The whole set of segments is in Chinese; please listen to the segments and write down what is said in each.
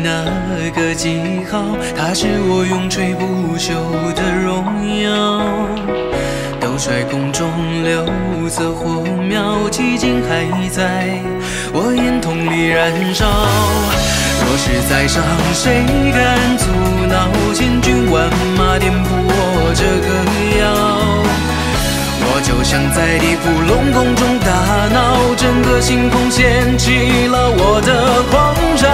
在那个记号，它是我永垂不朽的荣耀。都率宫中六色火苗，寂静还在我眼瞳里燃烧。若是在上，谁敢阻挠？千军万马颠覆我这个腰。我就像在地府龙宫中的，星空掀起了我的狂潮。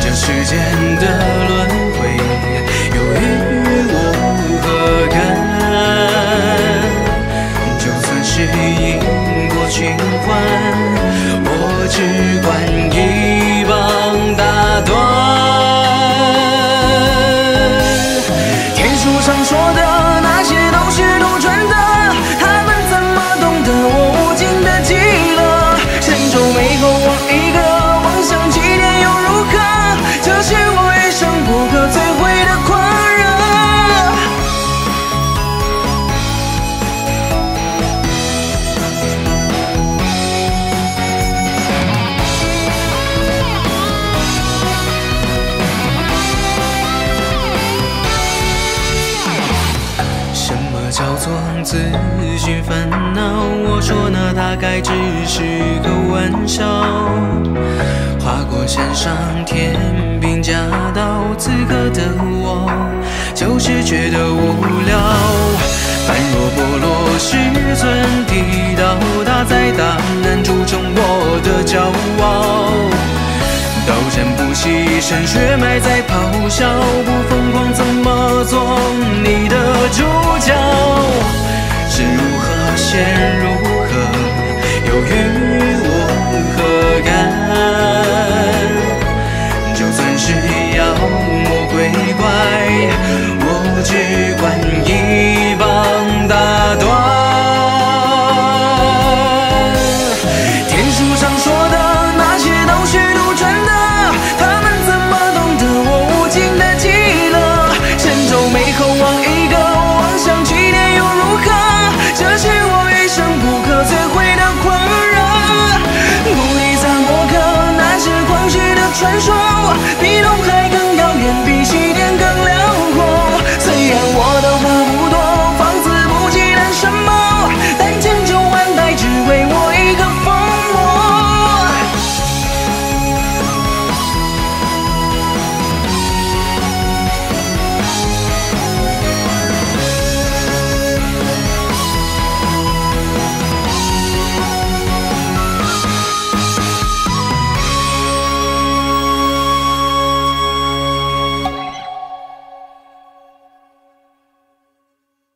这世间的轮回，又与我何干？就算是因果循环，我只管一自寻烦恼？我说那大概只是个玩笑。划过山上天兵驾到，此刻的我就是觉得无聊。般若波罗师尊地道，他在大难铸成我的骄傲。刀剑不息，鲜血埋在咆哮，不疯狂怎么做